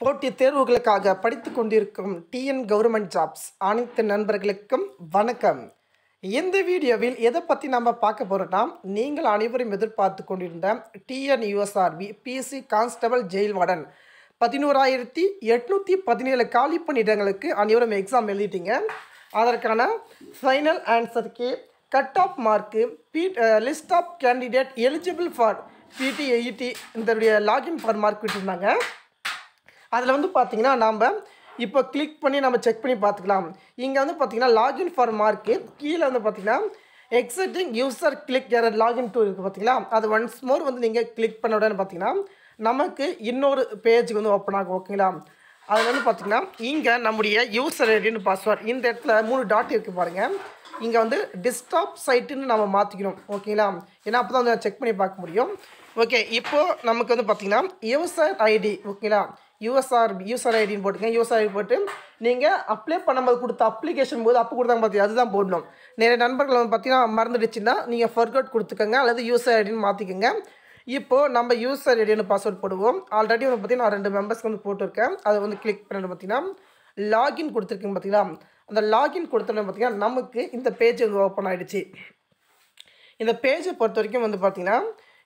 போட்டி தேர்வுகளுக்காக படித்து கொண்டிருக்கும் டிஎன் கவர்மெண்ட் ஜாப்ஸ் அனைத்து நண்பர்களுக்கும் வணக்கம். இந்த வீடியோவில் எதை பற்றி நம்ம பார்க்க போகிறோம்னா நீங்கள் அனைவரும் எதிர்பார்த்து கொண்டிருந்த TN USRB PC constable jail warden பதினோராயிரத்தி எட்நூற்றி பதினேழு காலி பணியிடங்களுக்கு அனைவரும் எக்ஸாம் எழுதிட்டீங்க. அதற்கான final ஆன்சருக்கு cut off mark B list of candidate eligible for PT eighty இந்த லாகின் ஃபார் மார்க் விட்டுருந்தாங்க. அதில் வந்து பார்த்தீங்கன்னா நாம் இப்போ கிளிக் பண்ணி நம்ம செக் பண்ணி பார்த்துக்கலாம். இங்கே வந்து பார்த்தீங்கன்னா லாகின் ஃபார் மார்க்கு கீழே வந்து பார்த்தீங்கன்னா எக்ஸிட்டிங் யூசர் கிளிக் யார் லாகின் டூ இருக்குது பார்த்தீங்களா அது ஒன்ஸ் மோர் வந்து நீங்கள் கிளிக் பண்ண உடனே பார்த்தீங்கன்னா நமக்கு இன்னொரு பேஜுக்கு வந்து ஓப்பன் ஆகும் ஓகேங்களா அதில் வந்து பார்த்திங்கன்னா இங்கே நம்முடைய யூசர் ஐடின்னு பாஸ்வேர்ட் இந்த இடத்துல மூணு டாட் இருக்குது பாருங்கள் இங்கே வந்து டிஸ்டாப் சைட்டுன்னு நம்ம மாற்றிக்கணும் ஓகேங்களா ஏன்னா அப்போ தான் வந்து செக் பண்ணி பார்க்க முடியும். ஓகே இப்போது நமக்கு வந்து பார்த்திங்கன்னா யூசர் ஐடி ஓகேங்களா யூஎஸ்ஆர் யூசர் ஐடின்னு போட்டுங்க யூசர் ஐடி போட்டு நீங்கள் அப்ளை பண்ணும்போது கொடுத்த அப்ளிகேஷன் போது அப்போ கொடுத்தாங்க பார்த்தீங்க அதுதான் போடணும். நிறைய நண்பர்கள் வந்து பார்த்தீங்கன்னா மறந்துடுச்சுன்னா நீங்கள் ஃபர்கட் கொடுத்துக்கோங்க அல்லது யூசர் ஐடின்னு மாற்றிக்கோங்க இப்போது நம்ம யூசர் ஐடின்னு பாஸ்வேர்ட் போடுவோம். ஆல்ரெடி வந்து பார்த்தீங்கன்னா ரெண்டு மெம்பர்ஸ்க்கு வந்து போட்டிருக்கேன். அதை வந்து கிளிக் பண்ணிட்டு பார்த்தீங்கன்னா லாகின் கொடுத்துருக்கீங்க பார்த்தீங்களா? அந்த லாகின் கொடுத்தோம்னு பார்த்திங்கன்னா நமக்கு இந்த பேஜ் வந்து ஓப்பன் ஆகிடுச்சு இந்த பேஜை பொறுத்த வரைக்கும் வந்து பார்த்தீங்கன்னா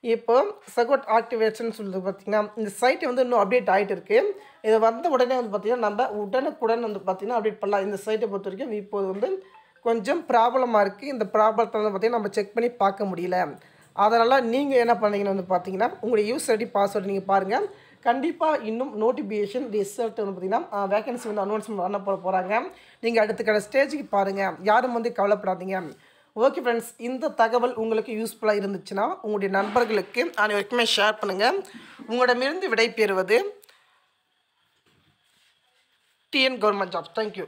இப்போ சகோட் ஆக்டிவேஷன் சொல்லுறது பார்த்திங்கன்னா இந்த சைட் வந்து இன்னும் அப்டேட் ஆகிட்டு இருக்குது இது வந்த உடனே வந்து பார்த்திங்கன்னா நம்ம உடனுக்குடன் வந்து பார்த்திங்கன்னா அப்டேட் பண்ணலாம். இந்த சைட்டை பொறுத்த வரைக்கும் இப்போது வந்து கொஞ்சம் ப்ராப்ளமாக இருக்குது இந்த ப்ராப்ளத்தை வந்து பார்த்திங்கன்னா நம்ம செக் பண்ணி பார்க்க முடியல. அதனால் நீங்கள் என்ன பண்ணீங்கன்னு வந்து பார்த்தீங்கன்னா உங்களுடைய யூஸ் ஐடி பாஸ்வேர்டு நீங்கள் பாருங்கள் கண்டிப்பாக இன்னும் நோட்டிஃபிகேஷன் ரிசல்ட் வந்து பார்த்திங்கன்னா வேகன்சி வந்து அனௌன்ஸ்மெண்ட் பண்ண போட போகிறாங்க நீங்கள் அடுத்த கடை ஸ்டேஜுக்கு பாருங்கள் யாரும் வந்து கவலைப்படாதீங்க. ஓகே ஃப்ரெண்ட்ஸ் இந்த தகவல் உங்களுக்கு யூஸ்ஃபுல்லாக இருந்துச்சுன்னா உங்களுடைய நண்பர்களுக்கு அனைவருக்குமே ஷேர் பண்ணுங்கள் உங்களிடமிருந்து விடை பெறுவது டிஎன் கவர்மெண்ட் ஜாப் தேங்க்யூ